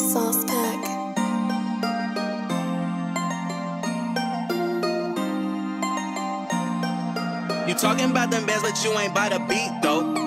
Sauce pack. You talking about them bands, but you ain't buy the beat though.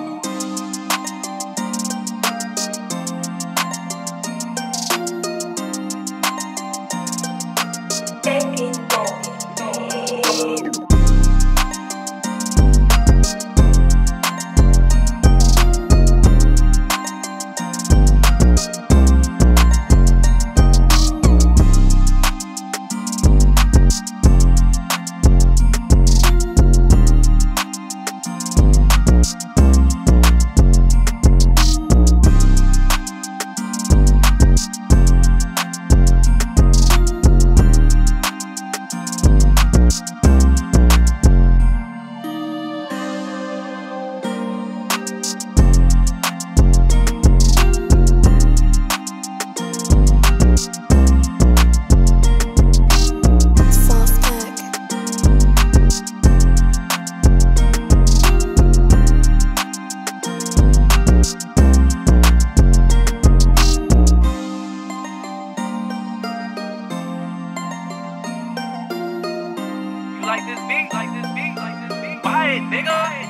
like this beat, like this beat, like this beat. Buy it, nigga.